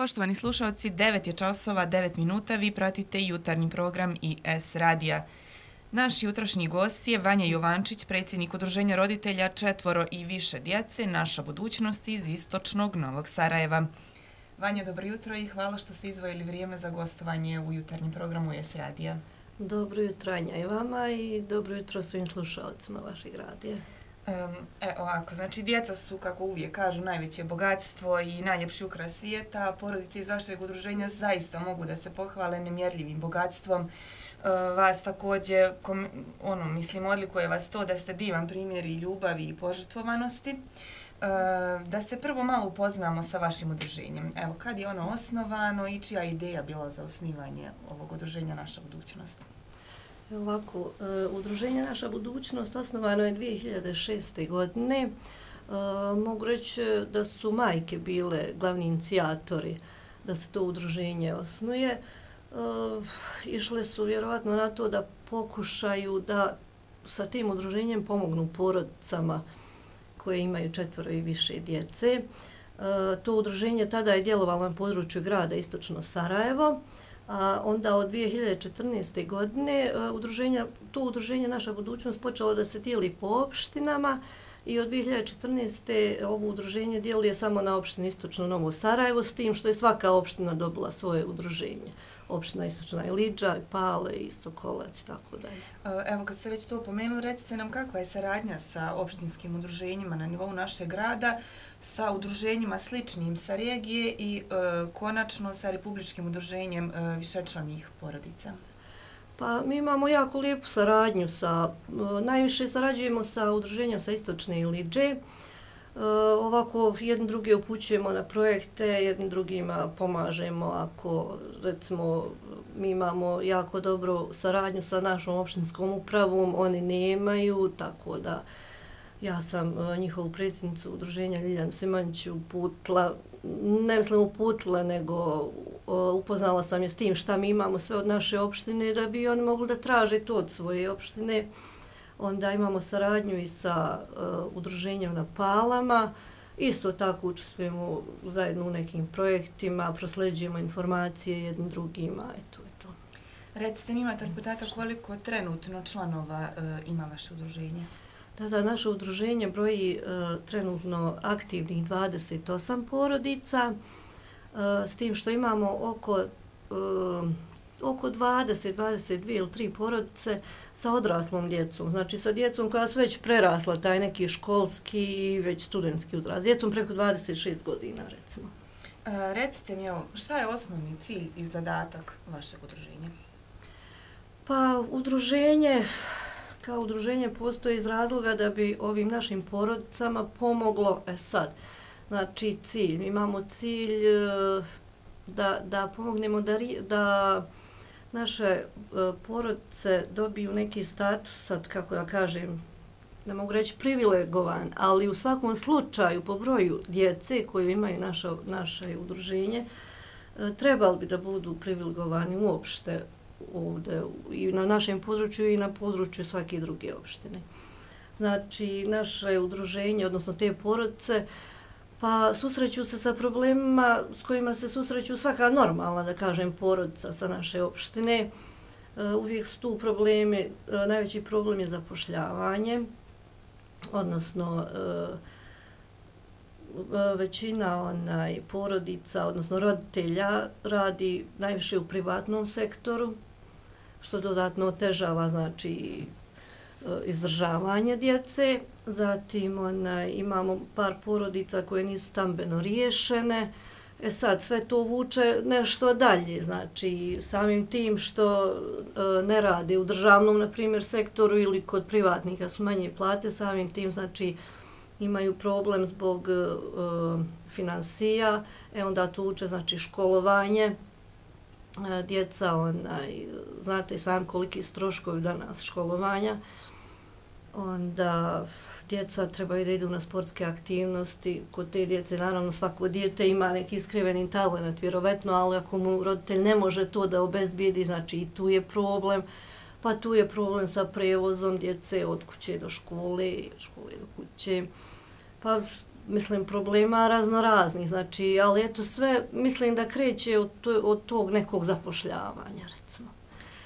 Poštovani slušalci, 9 je časova, 9 minuta, vi pratite jutarnji program IS Radija. Naš jutrašnji gost je Vanja Jovančić, predsjednik udruženja roditelja četvoro i više djece, naša budućnost iz istočnog Novog Sarajeva. Vanja, dobro jutro i hvala što ste izvojili vrijeme za gostovanje u jutarnjem programu IS Radija. Dobro jutro Anja i vama i dobro jutro svim slušalcima vašeg radija. Um, e, ovako, znači, djeca su, kako uvijek kažu, najveće bogatstvo i najljepši ukras svijeta. Porodice iz vašeg udruženja zaista mogu da se pohvale nemjerljivim bogatstvom. Uh, vas također, kom, ono, mislim, odlikuje vas to da ste divan primjer i ljubavi i požrtvovanosti. Uh, da se prvo malo upoznamo sa vašim udruženjem. Evo, kad je ono osnovano i čija ideja bila za osnivanje ovog udruženja Naša budućnost? Ovako, e, udruženje Naša budućnost osnovano je 2006. godine. E, mogu reći da su majke bile glavni inicijatori da se to udruženje osnuje. E, išle su vjerovatno na to da pokušaju da sa tim udruženjem pomognu porodicama koje imaju četvoro i više djece. To udruženje tada je djelovalo na području grada Istočno Sarajevo. A onda od 2014. godine udruženja, to udruženje Naša budućnost počelo da se dijeli po opštinama i od 2014. ovo udruženje djeluje samo na opštini Istočno Novo Sarajevo s tim što je svaka opština dobila svoje udruženje opština Istočna Iliđa, Pale Istokolac Sokolac i tako dalje. E, evo, kad ste već to pomenuli, recite nam kakva je saradnja sa opštinskim udruženjima na nivou našeg grada, sa udruženjima sličnim sa regije i e, konačno sa republičkim udruženjem e, višečlanih porodica? Pa mi imamo jako lijepu saradnju sa, e, najviše sarađujemo sa udruženjem sa Istočne Iliđe, e, ovako jedni druge upućujemo na projekte, jedni drugima pomažemo ako recimo mi imamo jako dobro saradnju sa našom opštinskom upravom, oni nemaju, tako da ja sam e, njihovu predsjednicu udruženja Ljiljanu Simaniću uputila, ne mislim uputila, nego upoznala sam je s tim šta mi imamo sve od naše opštine da bi oni mogli da traže to od svoje opštine. Onda imamo saradnju i sa uh, udruženjem na Palama. Isto tako učestvujemo zajedno u nekim projektima, prosleđujemo informacije jednim drugima. Eto, eto. Recite mi imate podatak koliko trenutno članova uh, ima vaše udruženje? Da, da, naše udruženje broji uh, trenutno aktivnih 28 porodica, uh, s tim što imamo oko uh, oko 20, 22 ili 3 porodice sa odraslom djecom. Znači sa djecom koja su već prerasla taj neki školski i već studentski uzrast. Djecom preko 26 godina recimo. E, recite mi, evo, šta je osnovni cilj i zadatak vašeg udruženja? Pa udruženje, kao udruženje postoji iz razloga da bi ovim našim porodicama pomoglo, e sad, znači cilj, mi imamo cilj e, da, da pomognemo da, da naše e, porodice dobiju neki status, sad kako ja kažem, ne mogu reći privilegovan, ali u svakom slučaju po broju djece koju imaju naše, naše udruženje, uh, trebali bi da budu privilegovani uopšte ovde i na našem području i na području svake druge opštine. Znači, naše udruženje, odnosno te porodice, pa susreću se sa problemima s kojima se susreću svaka normalna, da kažem, porodica sa naše opštine. E, uvijek su tu problemi, e, najveći problem je zapošljavanje, odnosno e, većina onaj, porodica, odnosno roditelja, radi najviše u privatnom sektoru, što dodatno otežava znači, e, izdržavanje djece. Zatim ona, imamo par porodica koje nisu stambeno riješene. E sad, sve to vuče nešto dalje. Znači, samim tim što e, ne rade u državnom, na primjer, sektoru ili kod privatnika su manje plate, samim tim, znači, imaju problem zbog e, e financija. E onda to uče, znači, školovanje. E, djeca, onaj, znate sam koliki stroškovi danas školovanja onda djeca trebaju da idu na sportske aktivnosti. Kod te djece, naravno, svako djete ima neki iskriveni talent, vjerovetno, ali ako mu roditelj ne može to da obezbijedi, znači i tu je problem. Pa tu je problem sa prevozom djece od kuće do škole, od škole do kuće. Pa mislim, problema raznoraznih, znači, ali eto sve, mislim da kreće od, to, od tog nekog zapošljavanja, recimo.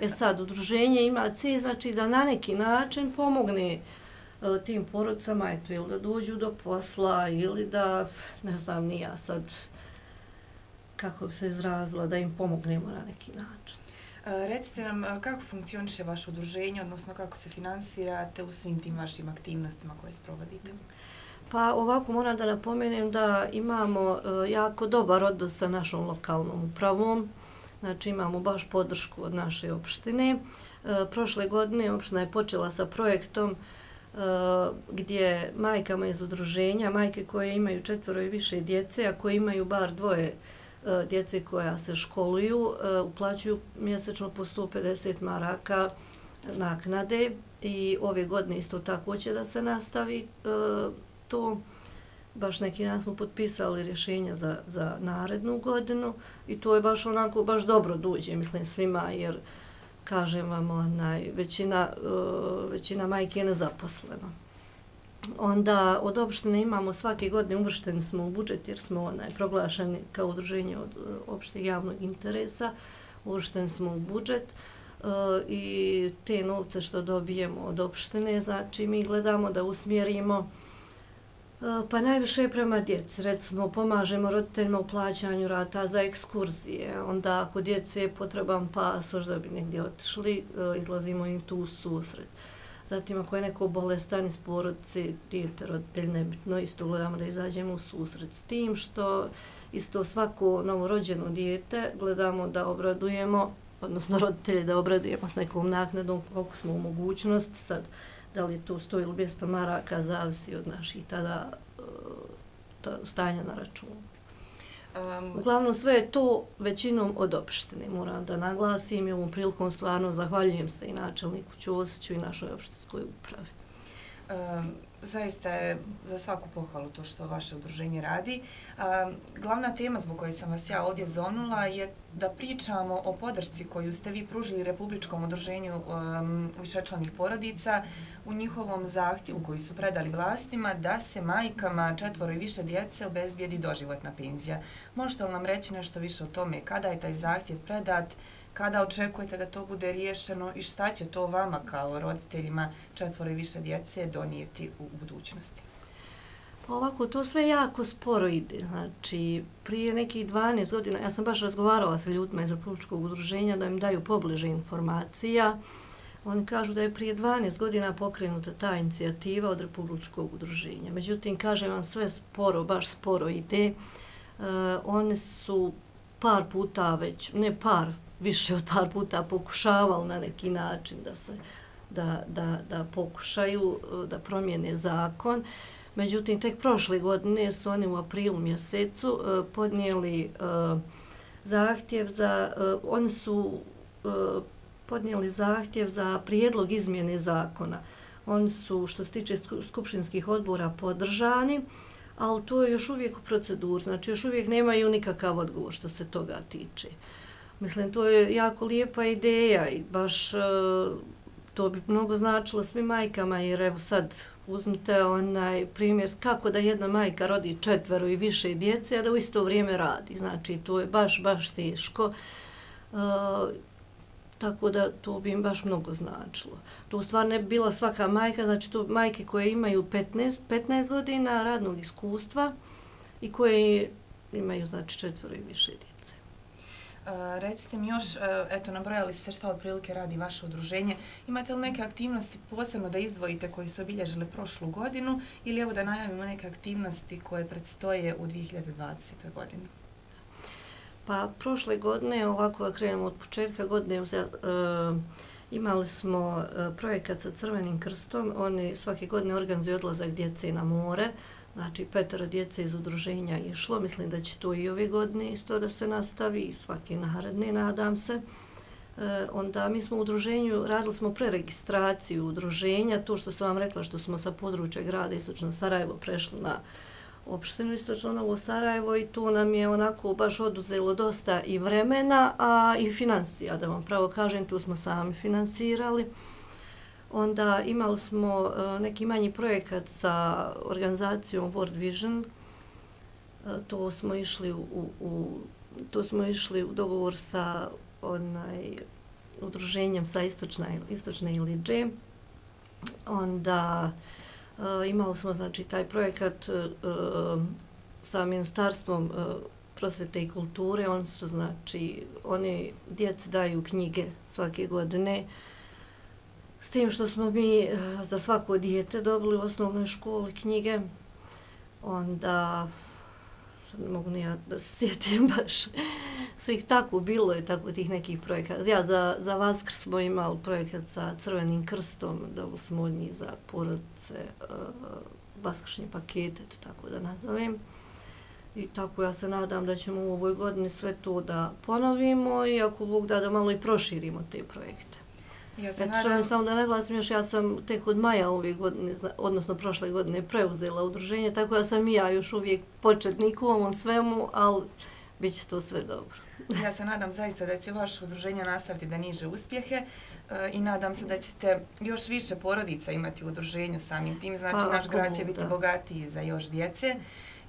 E sad, udruženje ima cilj, znači da na neki način pomogne e, tim porodcama, eto, ili da dođu do posla, ili da, ne znam, ni ja sad, kako bi se izrazila, da im pomognemo na neki način. E, recite nam e, kako funkcioniše vaše udruženje, odnosno kako se finansirate u svim tim vašim aktivnostima koje sprovodite? Pa ovako moram da napomenem da imamo e, jako dobar odnos sa našom lokalnom upravom. Znači imamo baš podršku od naše opštine. E, prošle godine opština je počela sa projektom e, gdje majkama iz udruženja, majke koje imaju četvoro i više djece, a koje imaju bar dvoje e, djece koja se školuju, e, uplaćuju mjesečno po 150 maraka naknade i ove godine isto tako će da se nastavi to baš neki dan smo potpisali rješenja za, za narednu godinu i to je baš onako, baš dobro duđe, mislim, svima, jer kažem vam, onaj, većina, uh, većina majke je nezaposlena. Onda od opštine imamo svake godine uvršteni smo u budžet jer smo onaj, proglašeni kao udruženje od opšte opšteg javnog interesa, uvršteni smo u budžet uh, i te novce što dobijemo od opštine, znači mi gledamo da usmjerimo uh, Eh, pa najviše je prema djeci. Recimo, pomažemo roditeljima u plaćanju rata za ekskurzije. Onda, ako djece je potreban pasoš da bi negdje otišli, eh, izlazimo im tu u susret. Zatim, ako je neko bolestan iz porodice, dijete, roditelj, nebitno, isto gledamo da izađemo u susret s tim, što isto svako novorođeno dijete gledamo da obradujemo, odnosno roditelje da obradujemo s nekom naknadom koliko smo u mogućnosti. Sad, da li je to 100 ili 200 maraka, zavisi od naših tada uh, stanja na računu. Um, Uglavnom sve je to većinom od opštine, moram da naglasim i ovom prilikom stvarno zahvaljujem se i načelniku Ćosiću i našoj opštinskoj upravi. Um, zaista je za svaku pohvalu to što vaše udruženje radi. A, glavna tema zbog koje sam vas ja ovdje zonula je da pričamo o podršci koju ste vi pružili Republičkom udruženju um, višečlanih porodica u njihovom zahtjevu koji su predali vlastima da se majkama četvoro i više djece obezbijedi doživotna penzija. Možete li nam reći nešto više o tome kada je taj zahtjev predat, kada očekujete da to bude riješeno i šta će to vama kao roditeljima četvore i više djece donijeti u budućnosti? Pa ovako, to sve jako sporo ide. Znači, prije nekih 12 godina, ja sam baš razgovarala sa ljudima iz Republičkog udruženja da im daju pobliže informacija. Oni kažu da je prije 12 godina pokrenuta ta inicijativa od Republičkog udruženja. Međutim, kažem vam, sve sporo, baš sporo ide. E, one su par puta već, ne par, više od par puta pokušavali na neki način da se da, da, da pokušaju da promijene zakon. Međutim, tek prošle godine su oni u aprilu mjesecu e, podnijeli e, zahtjev za, e, oni su podnijeli zahtjev za prijedlog izmjene zakona. Oni su, što se tiče skupštinskih odbora, podržani, ali to je još uvijek u proceduru, znači još uvijek nemaju nikakav odgovor što se toga tiče. Mislim, to je jako lijepa ideja i baš uh, to bi mnogo značilo svim majkama, jer evo sad uzmite onaj primjer kako da jedna majka rodi četvero i više djece, a da u isto vrijeme radi. Znači, to je baš, baš teško. Uh, tako da to bi im baš mnogo značilo. To u stvari ne bi bila svaka majka, znači to majke koje imaju 15, 15 godina radnog iskustva i koje imaju znači četvero i više djece. E, recite mi još, e, eto, nabrojali ste šta od prilike radi vaše udruženje. Imate li neke aktivnosti posebno da izdvojite koji su obilježile prošlu godinu ili evo da najavimo neke aktivnosti koje predstoje u 2020. godini? Pa, prošle godine, ovako da krenemo od početka godine, uh, imali smo uh, projekat sa Crvenim krstom. Oni svake godine organizuju odlazak djece na more. Znači, petara djece iz udruženja je išlo. Mislim da će to i ove godine isto da se nastavi i svake naredne, nadam se. E, onda mi smo u udruženju, radili smo preregistraciju udruženja, to što sam vam rekla što smo sa područja grada Istočno Sarajevo prešli na opštinu Istočno Novo Sarajevo i to nam je onako baš oduzelo dosta i vremena, a i financija, da vam pravo kažem, tu smo sami finansirali. Onda imali smo e, neki manji projekat sa organizacijom World Vision. E, to smo išli u, u, to smo išli u dogovor sa onaj udruženjem sa istočna, istočne Iliđe. Onda e, imali smo znači taj projekat sa ministarstvom prosvete i kulture. Oni su znači oni djeci daju knjige svake godine. S tim što smo mi eh, za svako dijete dobili u osnovnoj školi knjige. Onda sad ne mogu ni ja da se sjetim baš svih tako bilo je tako tih nekih projekata. Ja za, za Vaskr smo imali projekat sa Crvenim krstom, dobili smo od njih za porodice uh, eh, vaskršnje pakete, to tako da nazovem. I tako ja se nadam da ćemo u ovoj godini sve to da ponovimo i ako Bog da da malo i proširimo te projekte. Ja se Eto, samo da naglasim još, ja sam tek od maja ove godine, odnosno prošle godine, preuzela udruženje, tako da sam i ja još uvijek početnik u ovom svemu, ali bit će to sve dobro. Ja se nadam zaista da će vaše udruženje nastaviti da niže uspjehe e, i nadam se da ćete još više porodica imati u udruženju samim tim. Znači, pa, naš grad će biti da. bogatiji za još djece.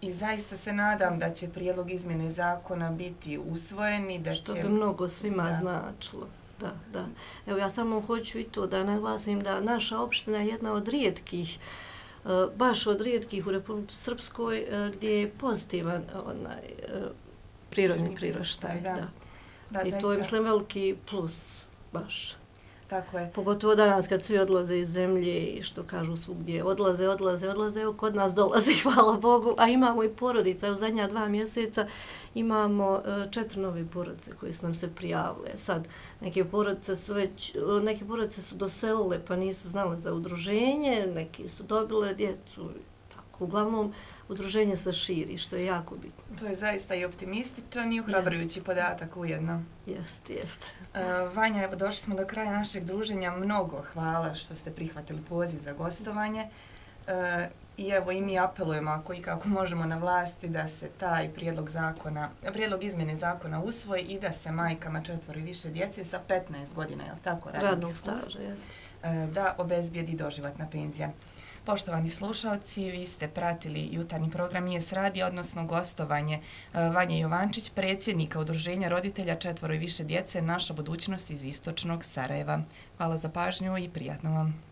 I zaista se nadam da će prijedlog izmjene zakona biti usvojen i da Što će... bi mnogo svima da. značilo. Da, da. Evo ja samo hoću i to da naglasim da naša opština je jedna od rijetkih e, baš od rijetkih u Republike Srpskoj e, gdje je pozitivan onaj prirodni priraštaj. Da. Da. Da, I to je, mislim, veliki plus, baš. Tako je. Pogotovo danas kad svi odlaze iz zemlje i što kažu svugdje, odlaze, odlaze, odlaze, evo kod nas dolaze, hvala Bogu, a imamo i porodica, u zadnja dva mjeseca imamo e, četiri nove porodice koje su nam se prijavile. Sad, neke porodice su već, e, neke porodice su doselile pa nisu znale za udruženje, neki su dobile djecu, uglavnom, udruženje se širi, što je jako bitno. To je zaista i optimističan i uhrabrujući jest. podatak ujedno. Jeste, jeste. Uh, Vanja, evo došli smo do kraja našeg druženja. Mnogo hvala što ste prihvatili poziv za gostovanje. Uh, I evo i mi apelujemo ako i kako možemo na vlasti da se taj prijedlog zakona, prijedlog izmjene zakona usvoji i da se majkama četvori više djece sa 15 godina, je li tako, radnog staža, uh, da obezbijedi doživatna penzija. Poštovani slušalci, vi ste pratili jutarnji program IS radi, odnosno gostovanje e, Vanje Jovančić, predsjednika Udruženja roditelja četvoro i više djece, naša budućnost iz Istočnog Sarajeva. Hvala za pažnju i prijatno vam.